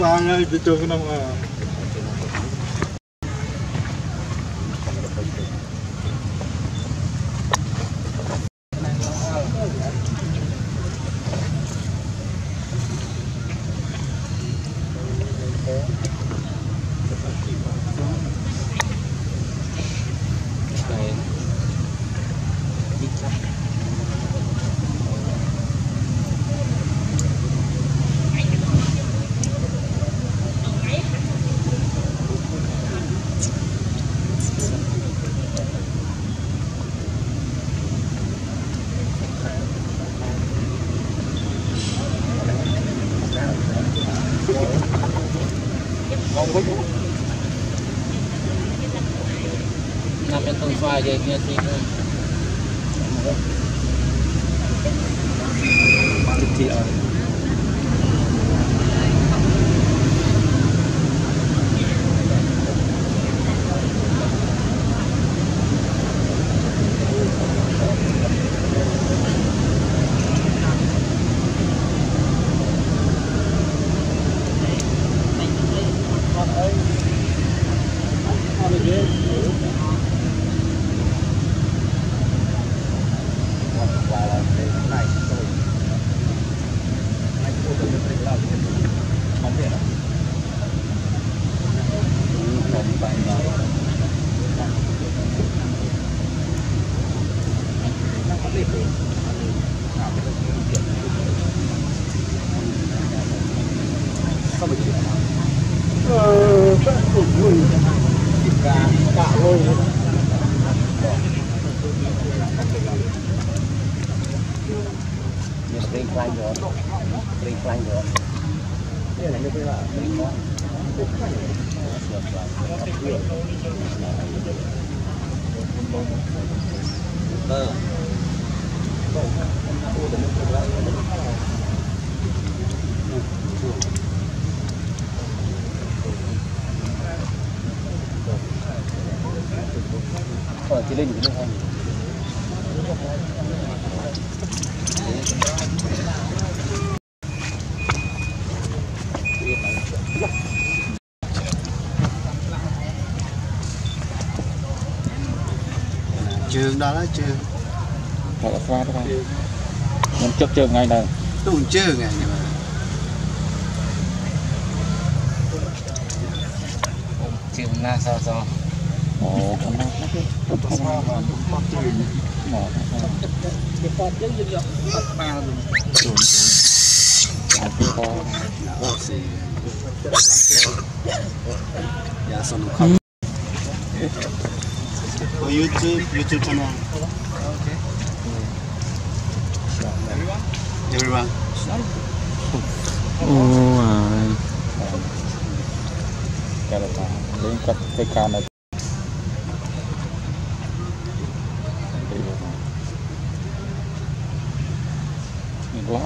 pangal, video ko ng mga... kenapa tuh aja ini sih Balik dia Ờ, chắc cũng vui. Cả cả luôn. Dia sering kelanjut Sering kelanjut Ini là như thế nào? Tơ Ờ, Linh cũng được không? Trường đó là trường. Thật là xoa đó con Mình chấp trường ngay này Tụi trường này nhưng mà Trường na sao sao អូខាង Got it, man. Link up to take on it.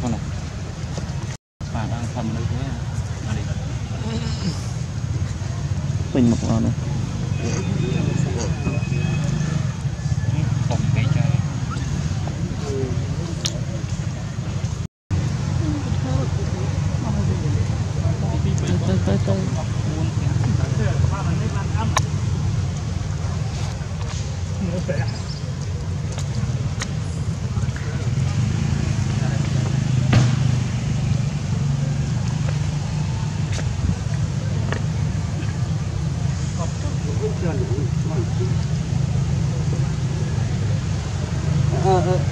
Can này 这样容易撞击嗯嗯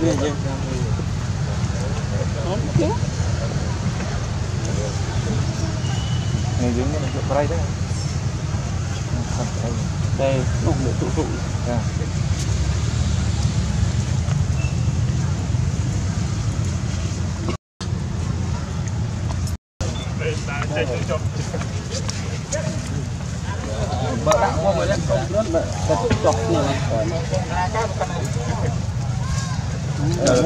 này aja. Ngày dưới này chỗ ray đấy. Đây, nó không được tụ tụ. À. Bờ đạo không rồi đấy, không rất là rất chọc nhiều.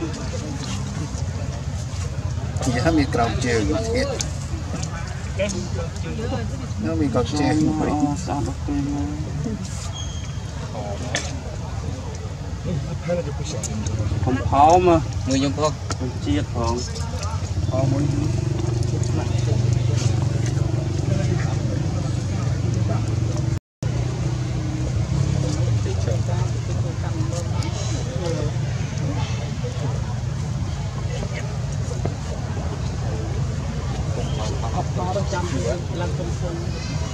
និយាយថាមានក្រោមជើងទៀតនៅមានកោជើងមកសាប់ទៅខ្ញុំផោមមួយខ្ញុំផងជាតិផងផោមមួយ Khó công ไม่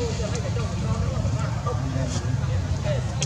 Thank you.